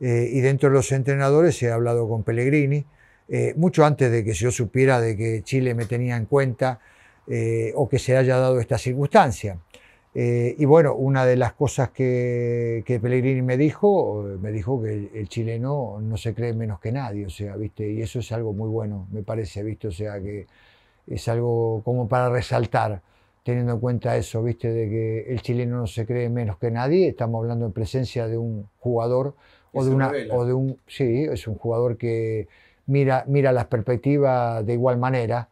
eh, y dentro de los entrenadores he hablado con Pellegrini, eh, mucho antes de que yo supiera de que Chile me tenía en cuenta eh, o que se haya dado esta circunstancia. y bueno, una de las cosas que, que, Pellegrini me dijo, me dijo que el, chileno no se cree menos que nadie, o sea, ¿viste? Y eso es algo muy bueno, me parece, ¿viste? O sea, que es algo como para resaltar teniendo en cuenta eso, viste, de que el chileno no se cree menos que nadie, estamos hablando en presencia de un jugador o de, una, o de un, sí, es un jugador que mira, mira las perspectivas de igual manera